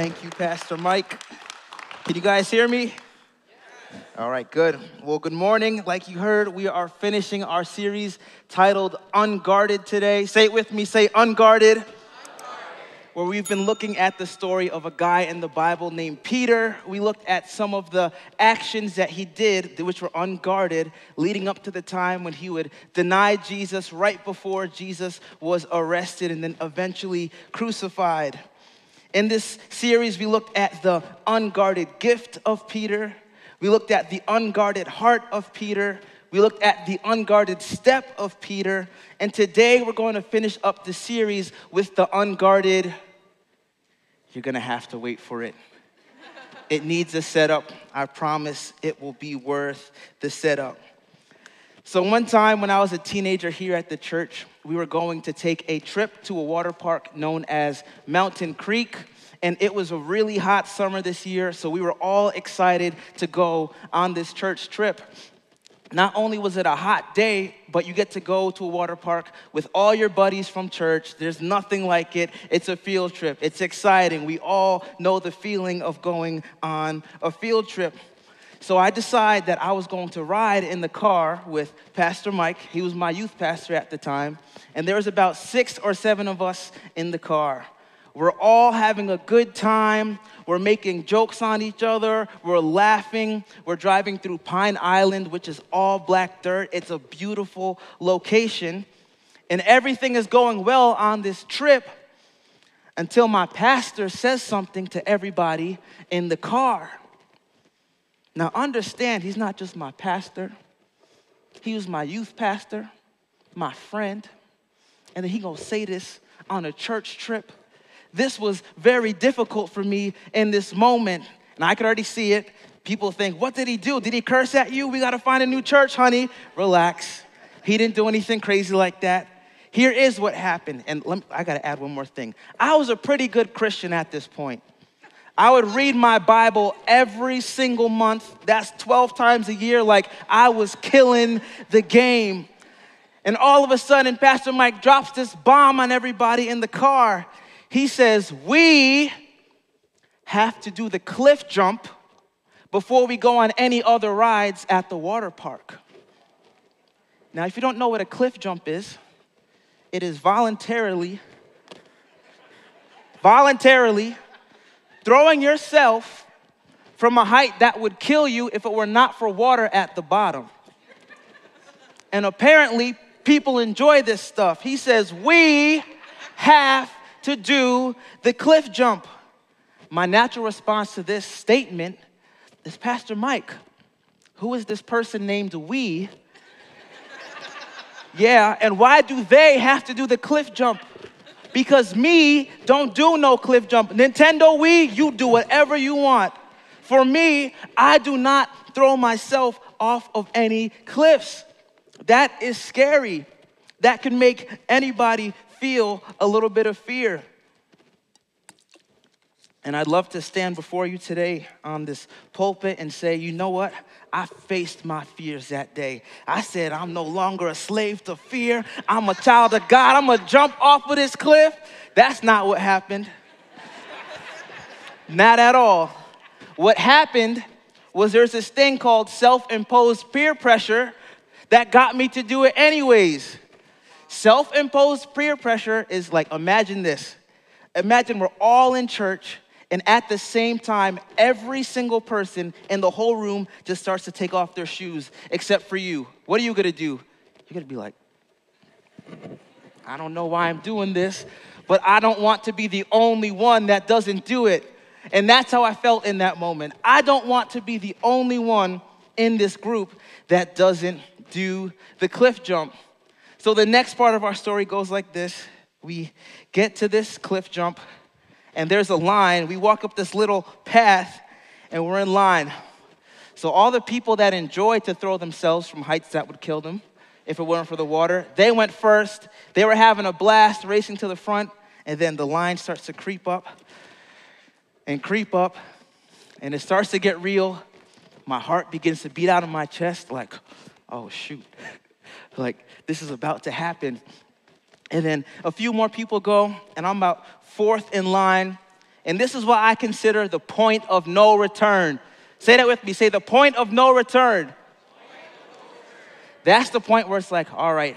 Thank you, Pastor Mike. Can you guys hear me? All right, good. Well, good morning. Like you heard, we are finishing our series titled Unguarded today. Say it with me say Unguarded. Where we've been looking at the story of a guy in the Bible named Peter. We looked at some of the actions that he did, which were unguarded, leading up to the time when he would deny Jesus right before Jesus was arrested and then eventually crucified. In this series, we looked at the unguarded gift of Peter. We looked at the unguarded heart of Peter. We looked at the unguarded step of Peter. And today we're going to finish up the series with the unguarded. You're going to have to wait for it. It needs a setup. I promise it will be worth the setup. So, one time when I was a teenager here at the church, we were going to take a trip to a water park known as Mountain Creek. And it was a really hot summer this year, so we were all excited to go on this church trip. Not only was it a hot day, but you get to go to a water park with all your buddies from church. There's nothing like it. It's a field trip. It's exciting. We all know the feeling of going on a field trip. So I decided that I was going to ride in the car with Pastor Mike. He was my youth pastor at the time. And there was about six or seven of us in the car. We're all having a good time. We're making jokes on each other. We're laughing. We're driving through Pine Island, which is all black dirt. It's a beautiful location. And everything is going well on this trip until my pastor says something to everybody in the car. Now, understand, he's not just my pastor, he was my youth pastor, my friend, and then he gonna say this on a church trip. This was very difficult for me in this moment, and I could already see it. People think, What did he do? Did he curse at you? We gotta find a new church, honey. Relax. He didn't do anything crazy like that. Here is what happened, and me, I gotta add one more thing. I was a pretty good Christian at this point. I would read my Bible every single month. That's 12 times a year. Like I was killing the game. And all of a sudden, Pastor Mike drops this bomb on everybody in the car. He says, We have to do the cliff jump before we go on any other rides at the water park. Now, if you don't know what a cliff jump is, it is voluntarily, voluntarily throwing yourself from a height that would kill you if it were not for water at the bottom. And apparently, people enjoy this stuff. He says, We have to do the cliff jump. My natural response to this statement is Pastor Mike, who is this person named we? yeah, and why do they have to do the cliff jump? Because me don't do no cliff jump. Nintendo Wii, you do whatever you want. For me, I do not throw myself off of any cliffs. That is scary. That can make anybody feel a little bit of fear. And I'd love to stand before you today on this pulpit and say, you know what? I faced my fears that day. I said, I'm no longer a slave to fear. I'm a child of God. I'm going to jump off of this cliff. That's not what happened. not at all. What happened was there's this thing called self imposed peer pressure that got me to do it anyways. Self imposed peer pressure is like imagine this. Imagine we're all in church and at the same time, every single person in the whole room just starts to take off their shoes, except for you. What are you gonna do? You're gonna be like, I don't know why I'm doing this, but I don't want to be the only one that doesn't do it. And that's how I felt in that moment. I don't want to be the only one in this group that doesn't do the cliff jump. So the next part of our story goes like this We get to this cliff jump and there's a line. We walk up this little path and we're in line. So, all the people that enjoy to throw themselves from heights that would kill them, if it weren't for the water, they went first. They were having a blast racing to the front, and then the line starts to creep up and creep up, and it starts to get real. My heart begins to beat out of my chest, like, oh, shoot. like, this is about to happen. And then a few more people go, and I'm about fourth in line. And this is what I consider the point of no return. Say that with me. Say the point of no return. That's the point where it's like, all right,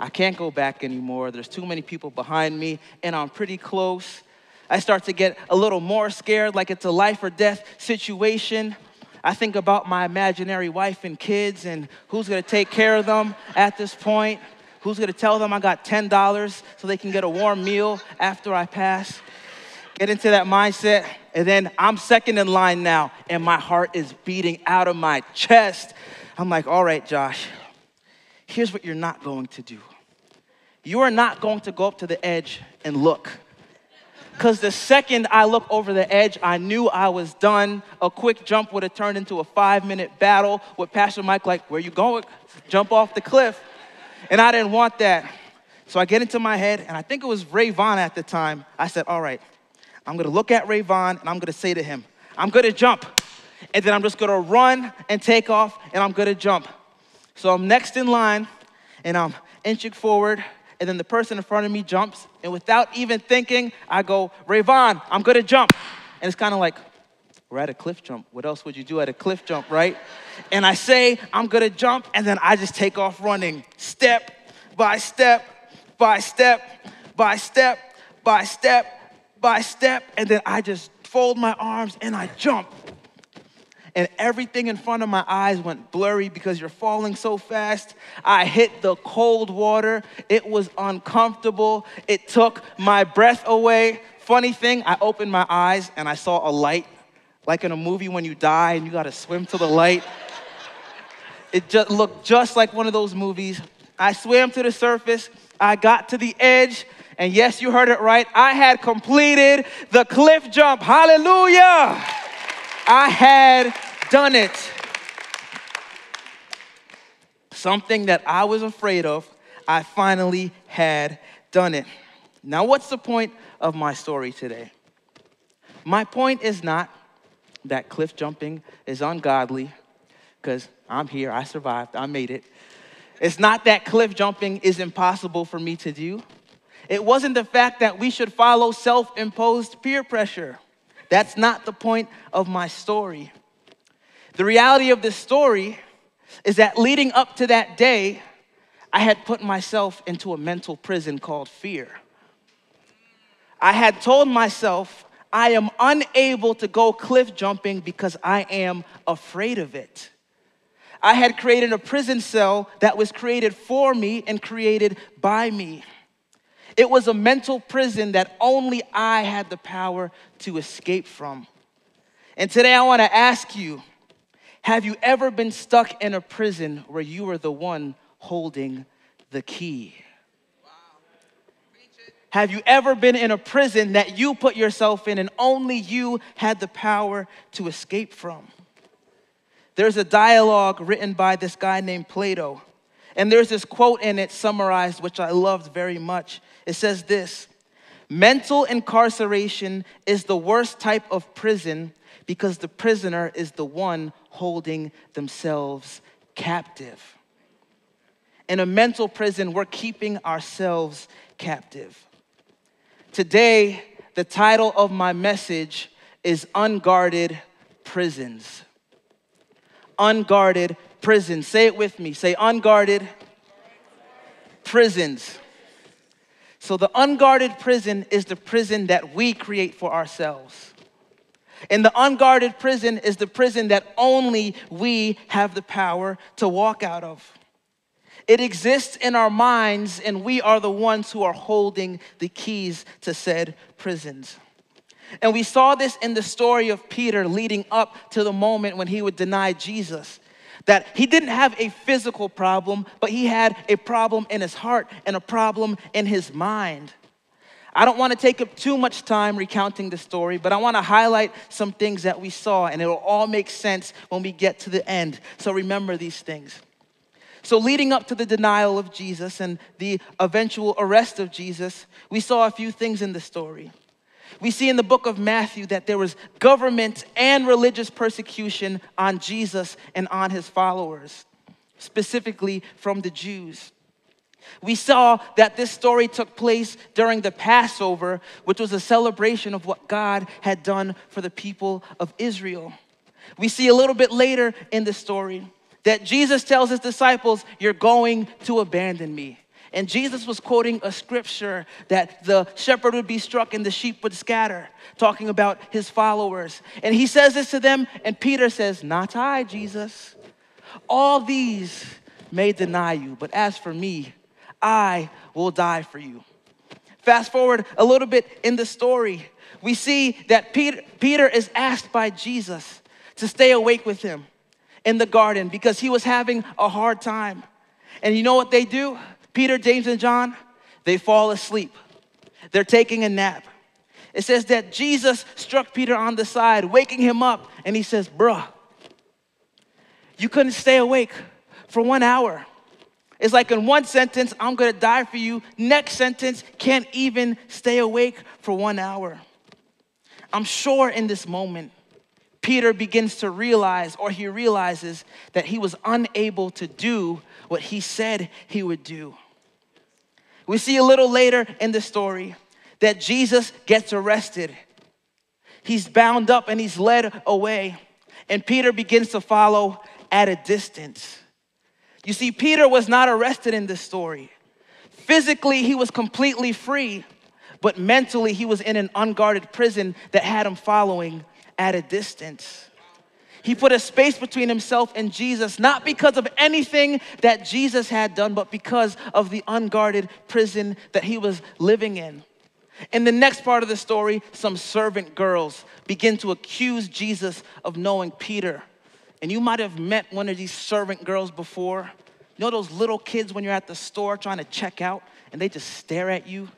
I can't go back anymore. There's too many people behind me, and I'm pretty close. I start to get a little more scared, like it's a life or death situation. I think about my imaginary wife and kids and who's gonna take care of them at this point. Who's gonna tell them I got $10 so they can get a warm meal after I pass? Get into that mindset, and then I'm second in line now, and my heart is beating out of my chest. I'm like, all right, Josh, here's what you're not going to do. You are not going to go up to the edge and look. Because the second I look over the edge, I knew I was done. A quick jump would have turned into a five minute battle with Pastor Mike, like, where you going? Jump off the cliff. And I didn't want that. So I get into my head, and I think it was Ray Vaughn at the time. I said, all right, I'm gonna look at Ray Vaughn and I'm gonna say to him, I'm gonna jump. And then I'm just gonna run and take off and I'm gonna jump. So I'm next in line and I'm inching forward and then the person in front of me jumps, and without even thinking, I go, Rayvon, I'm gonna jump. And it's kind of like, we're at a cliff jump. What else would you do at a cliff jump, right? And I say, I'm gonna jump, and then I just take off running, step by step by step by step by step by step, and then I just fold my arms and I jump and everything in front of my eyes went blurry because you're falling so fast. I hit the cold water. It was uncomfortable. It took my breath away. Funny thing, I opened my eyes and I saw a light, like in a movie when you die and you gotta swim to the light. It just looked just like one of those movies. I swam to the surface. I got to the edge. And yes, you heard it right. I had completed the cliff jump. Hallelujah. I had done it. Something that I was afraid of, I finally had done it. Now, what's the point of my story today? My point is not that cliff jumping is ungodly, because I'm here, I survived, I made it. It's not that cliff jumping is impossible for me to do. It wasn't the fact that we should follow self imposed peer pressure. That's not the point of my story. The reality of this story is that leading up to that day, I had put myself into a mental prison called fear. I had told myself, I am unable to go cliff jumping because I am afraid of it. I had created a prison cell that was created for me and created by me. It was a mental prison that only I had the power to escape from. And today I want to ask you have you ever been stuck in a prison where you were the one holding the key? Have you ever been in a prison that you put yourself in and only you had the power to escape from? There's a dialogue written by this guy named Plato. And there's this quote in it summarized, which I loved very much. It says this Mental incarceration is the worst type of prison because the prisoner is the one holding themselves captive. In a mental prison, we're keeping ourselves captive. Today, the title of my message is Unguarded Prisons. Unguarded prisons. Say it with me. Say unguarded prisons. So, the unguarded prison is the prison that we create for ourselves. And the unguarded prison is the prison that only we have the power to walk out of. It exists in our minds, and we are the ones who are holding the keys to said prisons. And we saw this in the story of Peter leading up to the moment when he would deny Jesus. That he didn't have a physical problem, but he had a problem in his heart and a problem in his mind. I don't want to take up too much time recounting the story, but I want to highlight some things that we saw, and it will all make sense when we get to the end. So remember these things. So, leading up to the denial of Jesus and the eventual arrest of Jesus, we saw a few things in the story. We see in the book of Matthew that there was government and religious persecution on Jesus and on his followers, specifically from the Jews. We saw that this story took place during the Passover, which was a celebration of what God had done for the people of Israel. We see a little bit later in the story that Jesus tells his disciples, You're going to abandon me. And Jesus was quoting a scripture that the shepherd would be struck and the sheep would scatter, talking about his followers. And he says this to them, and Peter says, Not I, Jesus. All these may deny you, but as for me, I will die for you. Fast forward a little bit in the story, we see that Peter, Peter is asked by Jesus to stay awake with him in the garden because he was having a hard time. And you know what they do? Peter, James, and John, they fall asleep. They're taking a nap. It says that Jesus struck Peter on the side, waking him up, and he says, Bruh, you couldn't stay awake for one hour. It's like in one sentence, I'm gonna die for you. Next sentence, can't even stay awake for one hour. I'm sure in this moment, Peter begins to realize, or he realizes, that he was unable to do what he said he would do. We see a little later in the story that Jesus gets arrested. He's bound up and he's led away, and Peter begins to follow at a distance. You see, Peter was not arrested in this story. Physically, he was completely free, but mentally, he was in an unguarded prison that had him following at a distance. He put a space between himself and Jesus, not because of anything that Jesus had done, but because of the unguarded prison that he was living in. In the next part of the story, some servant girls begin to accuse Jesus of knowing Peter and you might have met one of these servant girls before. You know those little kids when you're at the store trying to check out and they just stare at you?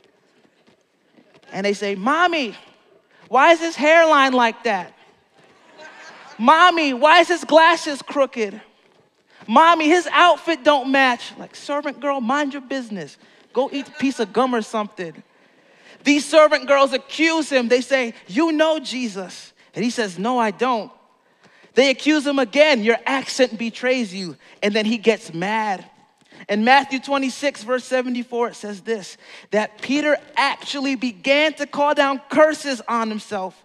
And they say, Mommy, why is his hairline like that? Mommy, why is his glasses crooked? Mommy, his outfit don't match. Like, servant girl, mind your business. Go eat a piece of gum or something. These servant girls accuse him. They say, You know Jesus. And he says, No, I don't. They accuse him again. Your accent betrays you. And then he gets mad. In Matthew 26, verse 74, it says this that Peter actually began to call down curses on himself.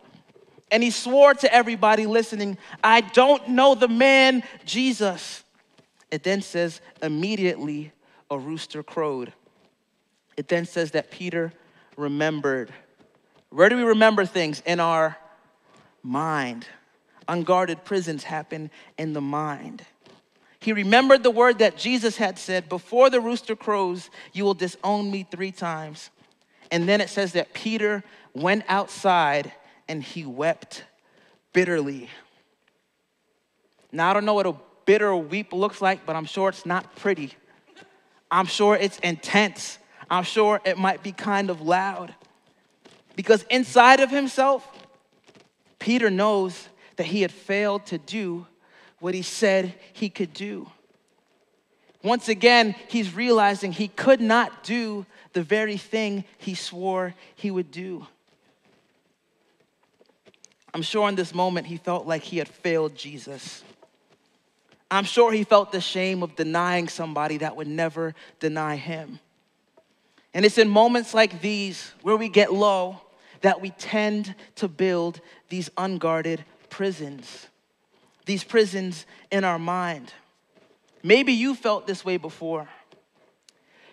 And he swore to everybody listening, I don't know the man, Jesus. It then says, immediately a rooster crowed. It then says that Peter remembered. Where do we remember things? In our mind. Unguarded prisons happen in the mind. He remembered the word that Jesus had said, Before the rooster crows, you will disown me three times. And then it says that Peter went outside and he wept bitterly. Now, I don't know what a bitter weep looks like, but I'm sure it's not pretty. I'm sure it's intense. I'm sure it might be kind of loud. Because inside of himself, Peter knows that he had failed to do what he said he could do. Once again, he's realizing he could not do the very thing he swore he would do. I'm sure in this moment he felt like he had failed Jesus. I'm sure he felt the shame of denying somebody that would never deny him. And it's in moments like these where we get low that we tend to build these unguarded prisons, these prisons in our mind. Maybe you felt this way before.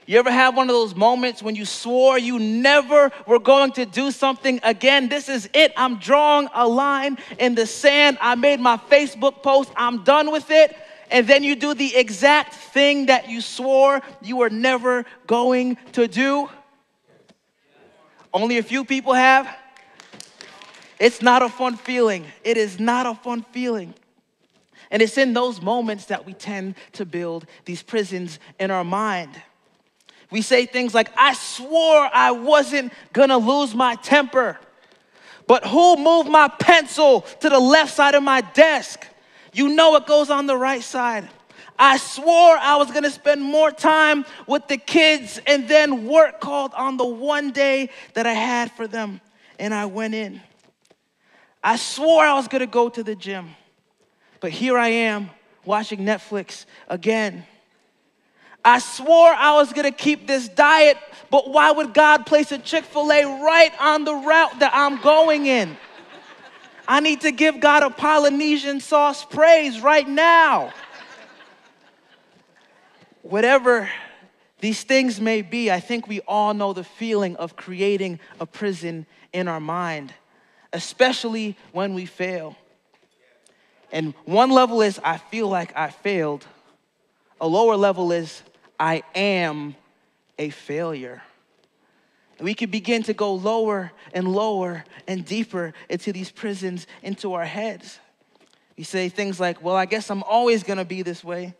You ever have one of those moments when you swore you never were going to do something again? This is it. I'm drawing a line in the sand. I made my Facebook post. I'm done with it. And then you do the exact thing that you swore you were never going to do. Only a few people have. It's not a fun feeling. It is not a fun feeling. And it's in those moments that we tend to build these prisons in our mind. We say things like, I swore I wasn't gonna lose my temper, but who moved my pencil to the left side of my desk? You know it goes on the right side. I swore I was gonna spend more time with the kids, and then work called on the one day that I had for them, and I went in. I swore I was gonna go to the gym, but here I am watching Netflix again. I swore I was gonna keep this diet, but why would God place a Chick fil A right on the route that I'm going in? I need to give God a Polynesian sauce praise right now. Whatever these things may be, I think we all know the feeling of creating a prison in our mind, especially when we fail. And one level is, I feel like I failed. A lower level is, I am a failure. And we can begin to go lower and lower and deeper into these prisons, into our heads. We say things like, Well, I guess I'm always gonna be this way.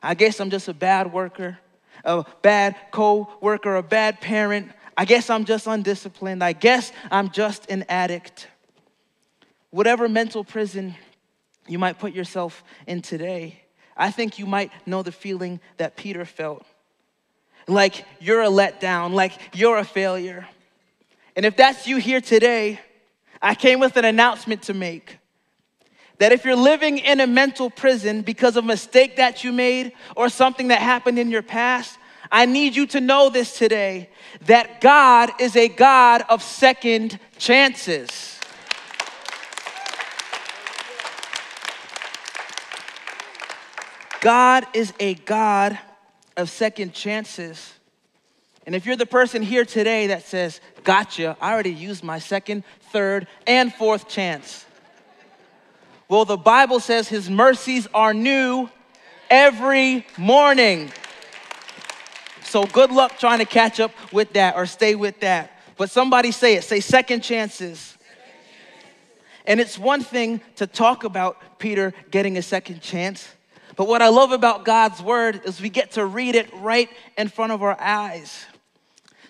I guess I'm just a bad worker, a bad co worker, a bad parent. I guess I'm just undisciplined. I guess I'm just an addict. Whatever mental prison you might put yourself in today, I think you might know the feeling that Peter felt. Like you're a letdown, like you're a failure. And if that's you here today, I came with an announcement to make. That if you're living in a mental prison because of a mistake that you made or something that happened in your past, I need you to know this today that God is a God of second chances. God is a God of second chances. And if you're the person here today that says, Gotcha, I already used my second, third, and fourth chance. Well, the Bible says his mercies are new every morning. So good luck trying to catch up with that or stay with that. But somebody say it say second chances. And it's one thing to talk about Peter getting a second chance. But what I love about God's word is we get to read it right in front of our eyes.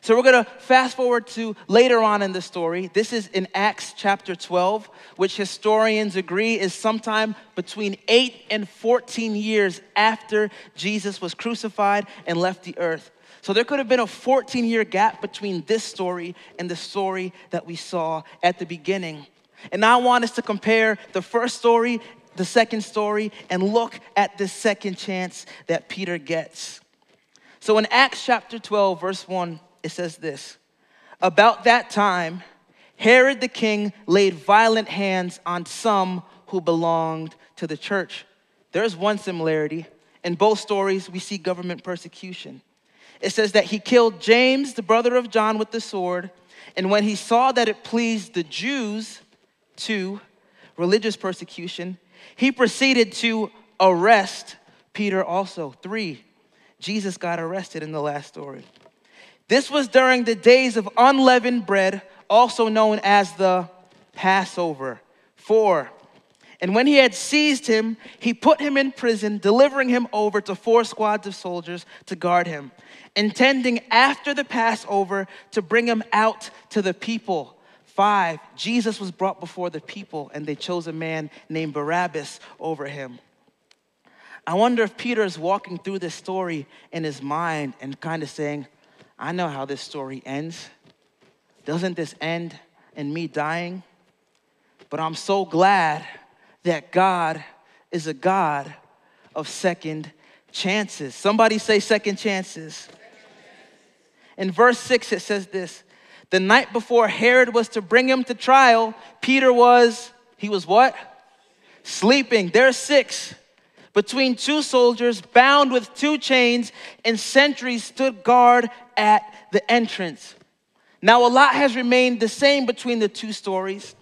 So we're going to fast forward to later on in the story. This is in Acts chapter 12, which historians agree is sometime between 8 and 14 years after Jesus was crucified and left the earth. So there could have been a 14 year gap between this story and the story that we saw at the beginning. And I want us to compare the first story the second story and look at the second chance that Peter gets. So in Acts chapter 12, verse 1, it says this About that time, Herod the king laid violent hands on some who belonged to the church. There's one similarity. In both stories, we see government persecution. It says that he killed James, the brother of John, with the sword. And when he saw that it pleased the Jews to religious persecution, he proceeded to arrest Peter also. Three, Jesus got arrested in the last story. This was during the days of unleavened bread, also known as the Passover. Four, and when he had seized him, he put him in prison, delivering him over to four squads of soldiers to guard him, intending after the Passover to bring him out to the people. Five, Jesus was brought before the people and they chose a man named Barabbas over him. I wonder if Peter is walking through this story in his mind and kind of saying, I know how this story ends. Doesn't this end in me dying? But I'm so glad that God is a God of second chances. Somebody say second chances. In verse 6, it says this the night before Herod was to bring him to trial, Peter was, he was what? Sleeping. There's six. Between two soldiers bound with two chains, and sentries stood guard at the entrance. Now, a lot has remained the same between the two stories,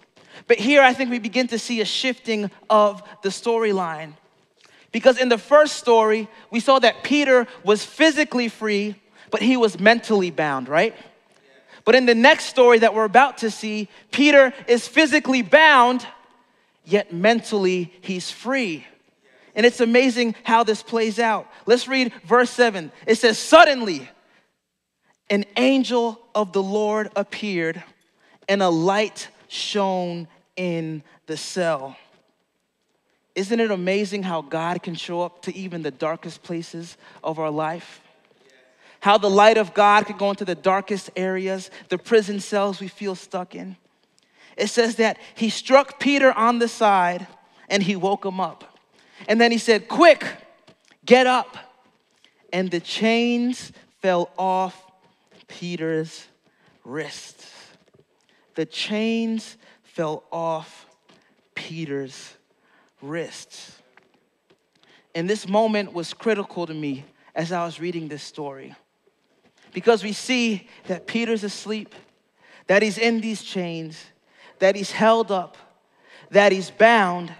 but here I think we begin to see a shifting of the storyline. Because in the first story, we saw that Peter was physically free, but he was mentally bound, right? But in the next story that we're about to see, Peter is physically bound, yet mentally he's free. And it's amazing how this plays out. Let's read verse 7. It says, Suddenly, an angel of the Lord appeared, and a light shone in the cell. Isn't it amazing how God can show up to even the darkest places of our life? How the light of God could go into the darkest areas, the prison cells we feel stuck in. It says that he struck Peter on the side and he woke him up. And then he said, Quick, get up. and the chains fell off Peter's wrists. The chains fell off Peter's wrists. And this moment was critical to me as I was reading this story. Because we see that Peter's asleep, that he's in these chains, that he's held up, that he's bound,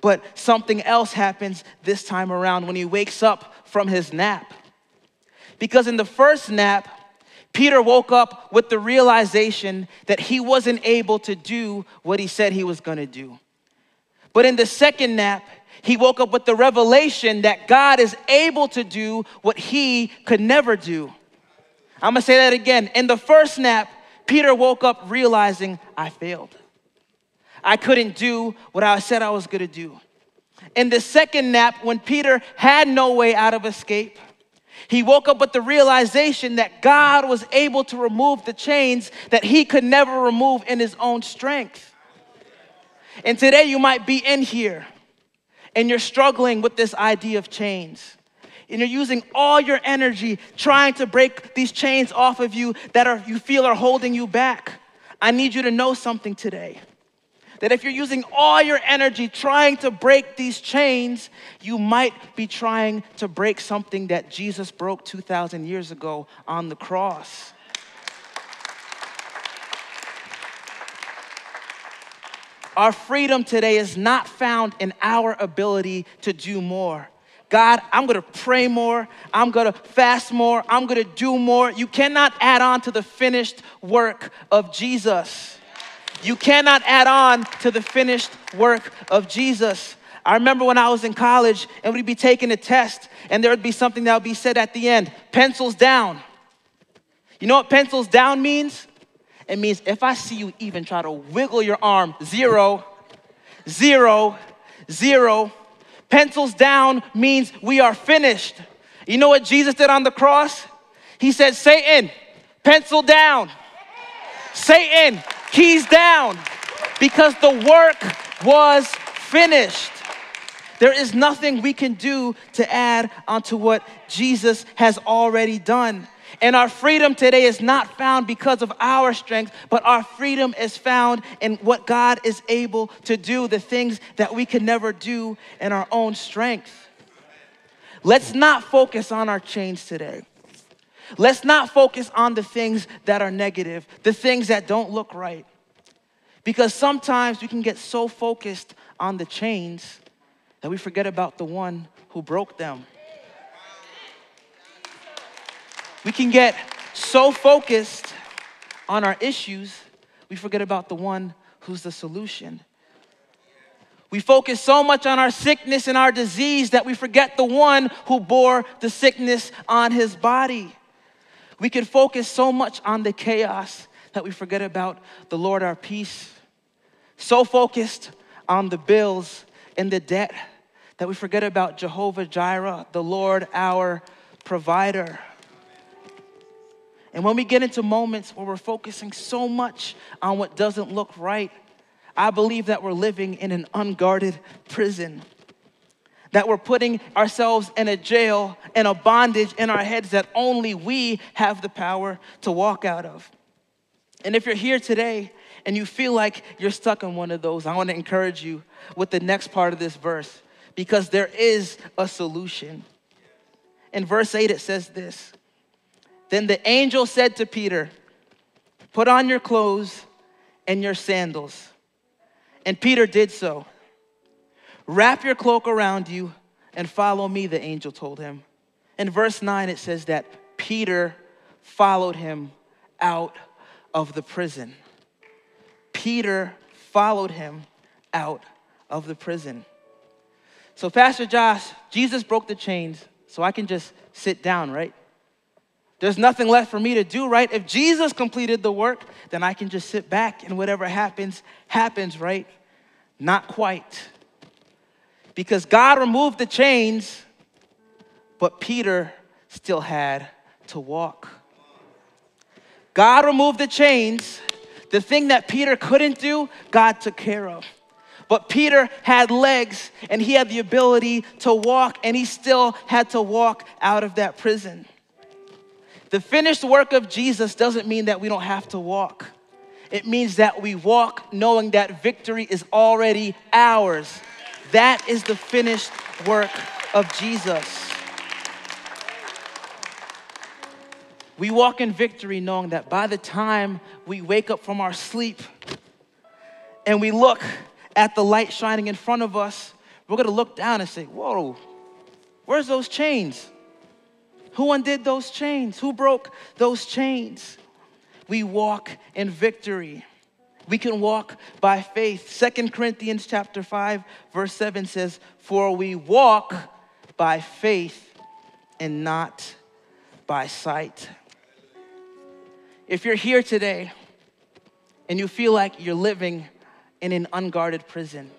but something else happens this time around when he wakes up from his nap. Because in the first nap, Peter woke up with the realization that he wasn't able to do what he said he was gonna do. But in the second nap, he woke up with the revelation that God is able to do what he could never do. I'm gonna say that again. In the first nap, Peter woke up realizing, I failed. I couldn't do what I said I was gonna do. In the second nap, when Peter had no way out of escape, he woke up with the realization that God was able to remove the chains that he could never remove in his own strength. And today you might be in here and you're struggling with this idea of chains. And you're using all your energy trying to break these chains off of you that are, you feel are holding you back. I need you to know something today. That if you're using all your energy trying to break these chains, you might be trying to break something that Jesus broke 2,000 years ago on the cross. Our freedom today is not found in our ability to do more. God, I'm gonna pray more. I'm gonna fast more. I'm gonna do more. You cannot add on to the finished work of Jesus. You cannot add on to the finished work of Jesus. I remember when I was in college and we'd be taking a test and there would be something that would be said at the end pencils down. You know what pencils down means? It means if I see you even try to wiggle your arm, zero, zero, zero. Pencils down means we are finished. You know what Jesus did on the cross? He said, Satan, pencil down. Satan, keys down. Because the work was finished. There is nothing we can do to add onto what Jesus has already done. And our freedom today is not found because of our strength, but our freedom is found in what God is able to do, the things that we can never do in our own strength. Let's not focus on our chains today. Let's not focus on the things that are negative, the things that don't look right. Because sometimes we can get so focused on the chains that we forget about the one who broke them. We can get so focused on our issues, we forget about the one who's the solution. We focus so much on our sickness and our disease that we forget the one who bore the sickness on his body. We can focus so much on the chaos that we forget about the Lord our peace. So focused on the bills and the debt that we forget about Jehovah Jireh, the Lord our provider. And when we get into moments where we're focusing so much on what doesn't look right, I believe that we're living in an unguarded prison. That we're putting ourselves in a jail, in a bondage in our heads that only we have the power to walk out of. And if you're here today and you feel like you're stuck in one of those, I want to encourage you with the next part of this verse because there is a solution. In verse 8, it says this then the angel said to Peter, Put on your clothes and your sandals. And Peter did so. Wrap your cloak around you and follow me, the angel told him. In verse 9, it says that Peter followed him out of the prison. Peter followed him out of the prison. So, Pastor Josh, Jesus broke the chains, so I can just sit down, right? There's nothing left for me to do, right? If Jesus completed the work, then I can just sit back and whatever happens, happens, right? Not quite. Because God removed the chains, but Peter still had to walk. God removed the chains. The thing that Peter couldn't do, God took care of. But Peter had legs and he had the ability to walk, and he still had to walk out of that prison. The finished work of Jesus doesn't mean that we don't have to walk. It means that we walk knowing that victory is already ours. That is the finished work of Jesus. We walk in victory knowing that by the time we wake up from our sleep and we look at the light shining in front of us, we're gonna look down and say, Whoa, where's those chains? Who undid those chains? Who broke those chains? We walk in victory. We can walk by faith. Second Corinthians chapter 5 verse 7 says, "For we walk by faith and not by sight." If you're here today and you feel like you're living in an unguarded prison,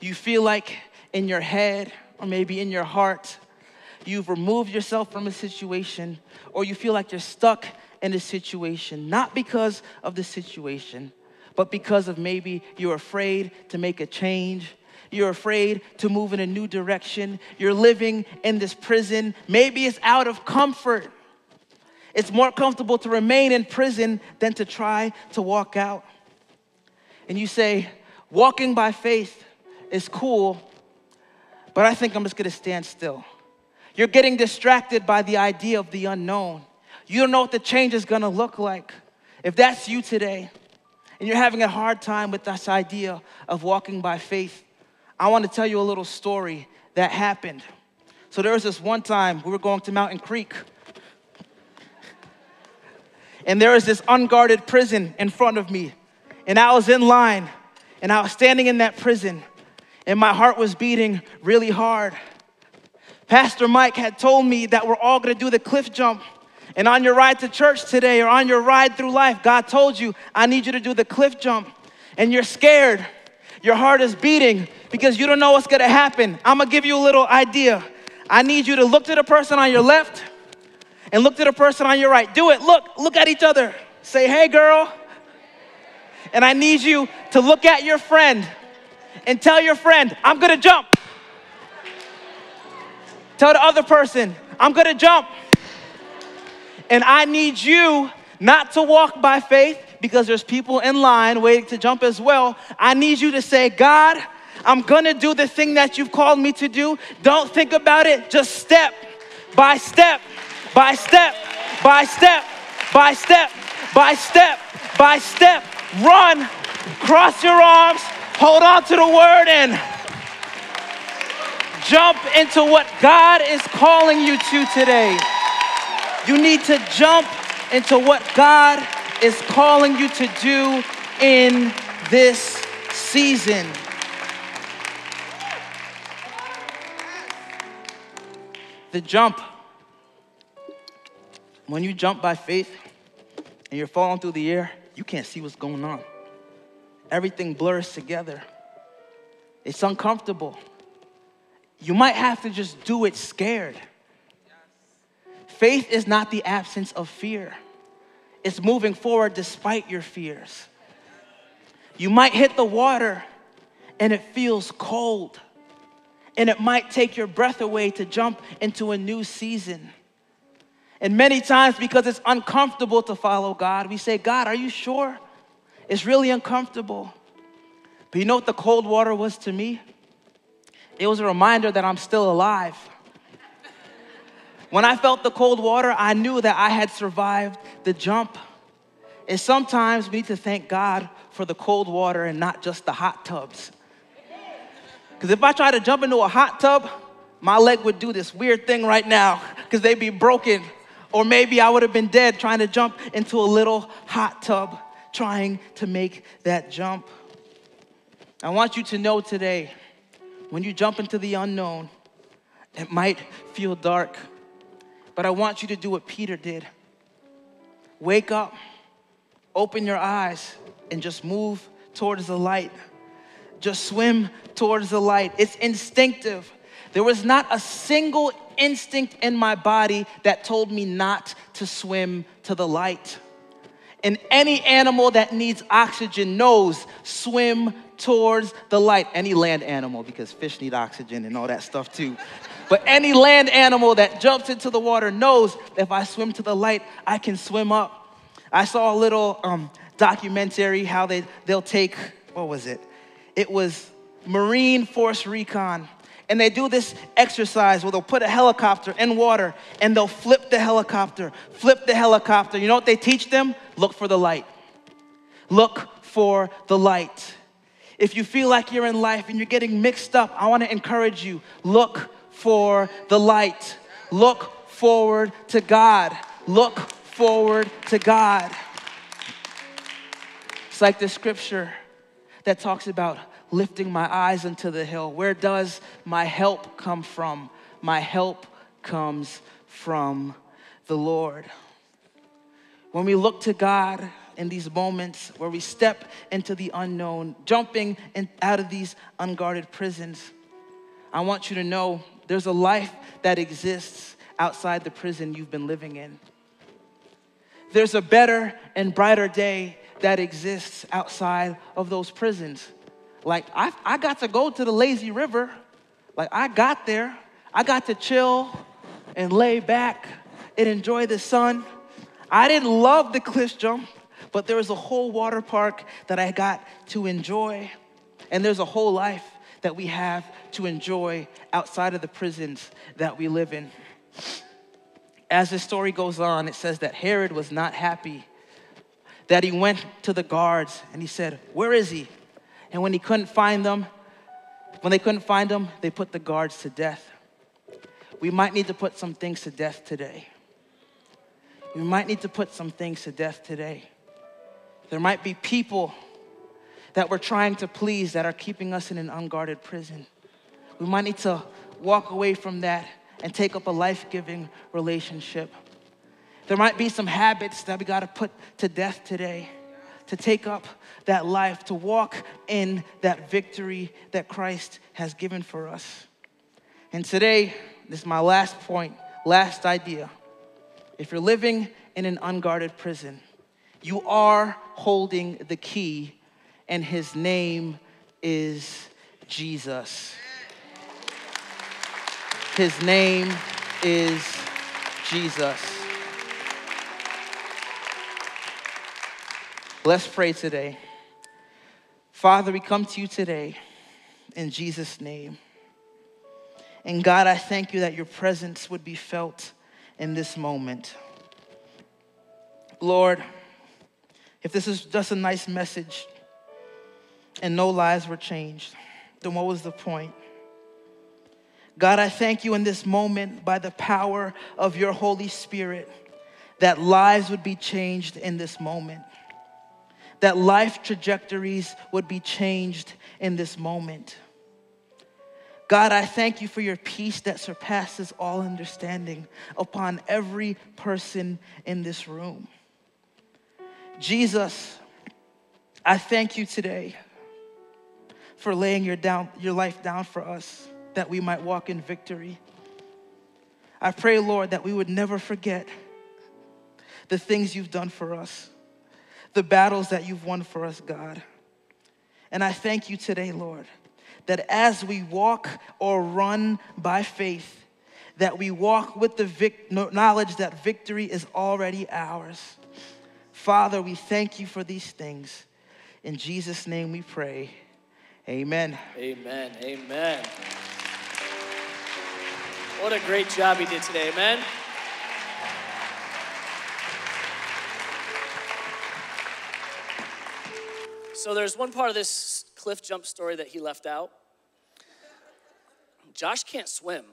you feel like in your head or maybe in your heart, you've removed yourself from a situation, or you feel like you're stuck in a situation, not because of the situation, but because of maybe you're afraid to make a change. You're afraid to move in a new direction. You're living in this prison. Maybe it's out of comfort. It's more comfortable to remain in prison than to try to walk out. And you say, walking by faith is cool, but I think I'm just gonna stand still. You're getting distracted by the idea of the unknown. You don't know what the change is gonna look like. If that's you today, and you're having a hard time with this idea of walking by faith, I wanna tell you a little story that happened. So there was this one time we were going to Mountain Creek and there was this unguarded prison in front of me. And I was in line, and I was standing in that prison, and my heart was beating really hard. Pastor Mike had told me that we're all gonna do the cliff jump. And on your ride to church today or on your ride through life, God told you, I need you to do the cliff jump. And you're scared. Your heart is beating because you don't know what's gonna happen. I'm gonna give you a little idea. I need you to look to the person on your left and look to the person on your right. Do it. Look, look at each other. Say, hey, girl. And I need you to look at your friend and tell your friend, I'm gonna jump. Tell the other person, I'm gonna jump. And I need you not to walk by faith because there's people in line waiting to jump as well. I need you to say, God, I'm gonna do the thing that you've called me to do. Don't think about it, just step by step by step, by step, by step, by step, by step. Run, cross your arms, hold on to the word, and jump into what God is calling you to today. You need to jump into what God is calling you to do in this season. The jump when you jump by faith and you're falling through the air, you can't see what's going on. Everything blurs together. It's uncomfortable. You might have to just do it scared. Faith is not the absence of fear, it's moving forward despite your fears. You might hit the water and it feels cold, and it might take your breath away to jump into a new season. And many times, because it's uncomfortable to follow God, we say, God, are you sure? It's really uncomfortable. But you know what the cold water was to me? It was a reminder that I'm still alive. When I felt the cold water, I knew that I had survived the jump. And sometimes we need to thank God for the cold water and not just the hot tubs. Because if I try to jump into a hot tub, my leg would do this weird thing right now because they'd be broken or maybe I would have been dead trying to jump into a little hot tub, trying to make that jump. I want you to know today when you jump into the unknown, it might feel dark, but I want you to do what Peter did wake up, open your eyes, and just move towards the light. Just swim towards the light. It's instinctive. There was not a single instinct in my body that told me not to swim to the light. And any animal that needs oxygen knows swim towards the light. Any land animal, because fish need oxygen and all that stuff too. But any land animal that jumps into the water knows if I swim to the light, I can swim up. I saw a little um, documentary how they, they'll take, what was it? It was Marine Force Recon. And they do this exercise where they'll put a helicopter in water and they'll flip the helicopter, flip the helicopter. You know what they teach them? Look for the light. Look for the light. If you feel like you're in life and you're getting mixed up, I want to encourage you look for the light. Look forward to God. Look forward to God. It's like the scripture that talks about lifting my eyes unto the hill. Where does my help come from? My help comes from the Lord. When we look to God in these moments where we step into the unknown, jumping in, out of these unguarded prisons, I want you to know there's a life that exists outside the prison you've been living in. There's a better and brighter day that exists outside of those prisons. Like, I, I got to go to the lazy river. Like, I got there. I got to chill and lay back and enjoy the sun. I didn't love the cliff jump, but there was a whole water park that I got to enjoy. And there's a whole life that we have to enjoy outside of the prisons that we live in. As the story goes on, it says that Herod was not happy, that he went to the guards and he said, Where is he? And when he couldn't find them, when they couldn't find him, they put the guards to death. We might need to put some things to death today. We might need to put some things to death today. There might be people that we're trying to please that are keeping us in an unguarded prison. We might need to walk away from that and take up a life giving relationship. There might be some habits that we got to put to death today to take up that life, to walk in that victory that Christ has given for us. And today, this is my last point, last idea. If you're living in an unguarded prison, you are holding the key, and his name is Jesus. His name is Jesus. Let's pray today. Father, we come to you today in Jesus' name. And God, I thank you that your presence would be felt in this moment. Lord, if this is just a nice message and no lives were changed, then what was the point? God, I thank you in this moment by the power of your Holy Spirit that lives would be changed in this moment that life trajectories would be changed in this moment. God, I thank you for your peace that surpasses all understanding upon every person in this room. Jesus, I thank you today for laying your, down, your life down for us that we might walk in victory. I pray, Lord, that we would never forget the things you've done for us the battles that you've won for us, God. And I thank you today, Lord, that as we walk or run by faith, that we walk with the vic- knowledge that victory is already ours. Father, we thank you for these things. In Jesus' name we pray. Amen. Amen. Amen. What a great job he did today. Amen. So there's one part of this cliff jump story that he left out. Josh can't swim.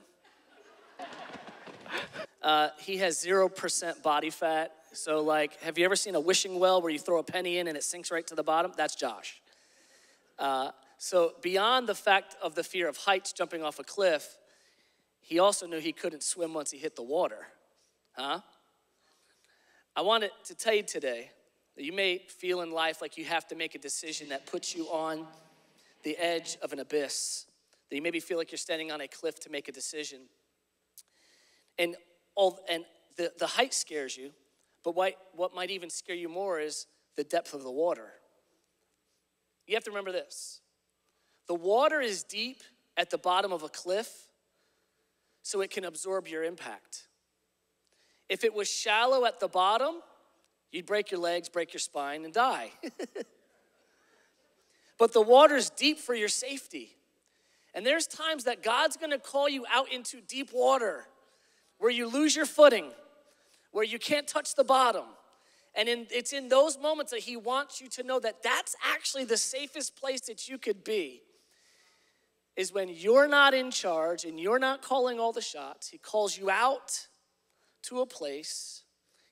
Uh, he has 0% body fat. So, like, have you ever seen a wishing well where you throw a penny in and it sinks right to the bottom? That's Josh. Uh, so, beyond the fact of the fear of heights jumping off a cliff, he also knew he couldn't swim once he hit the water. Huh? I wanted to tell you today you may feel in life like you have to make a decision that puts you on the edge of an abyss. That you maybe feel like you're standing on a cliff to make a decision. And all and the, the height scares you, but what, what might even scare you more is the depth of the water. You have to remember this The water is deep at the bottom of a cliff, so it can absorb your impact. If it was shallow at the bottom, you'd break your legs, break your spine, and die. but the water's deep for your safety. And there's times that God's gonna call you out into deep water where you lose your footing, where you can't touch the bottom. And in, it's in those moments that He wants you to know that that's actually the safest place that you could be. Is when you're not in charge and you're not calling all the shots. He calls you out to a place.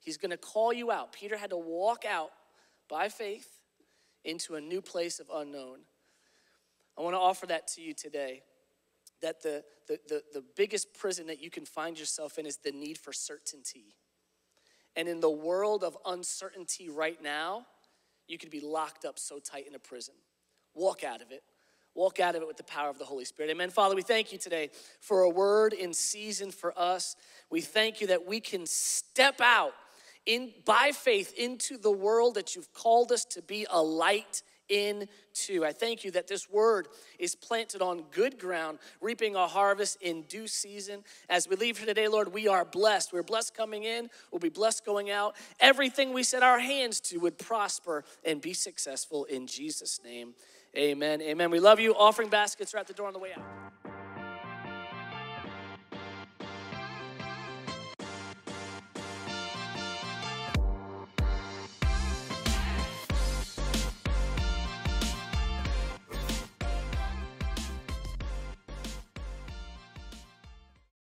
He's gonna call you out. Peter had to walk out by faith into a new place of unknown. I wanna offer that to you today that the, the, the, the biggest prison that you can find yourself in is the need for certainty. And in the world of uncertainty right now, you could be locked up so tight in a prison. Walk out of it. Walk out of it with the power of the Holy Spirit. Amen. Father, we thank you today for a word in season for us. We thank you that we can step out in by faith into the world that you've called us to be a light into. I thank you that this word is planted on good ground, reaping a harvest in due season. As we leave here today, Lord, we are blessed. We're blessed coming in, we'll be blessed going out. Everything we set our hands to would prosper and be successful in Jesus' name. Amen. Amen. We love you. Offering baskets are at the door on the way out.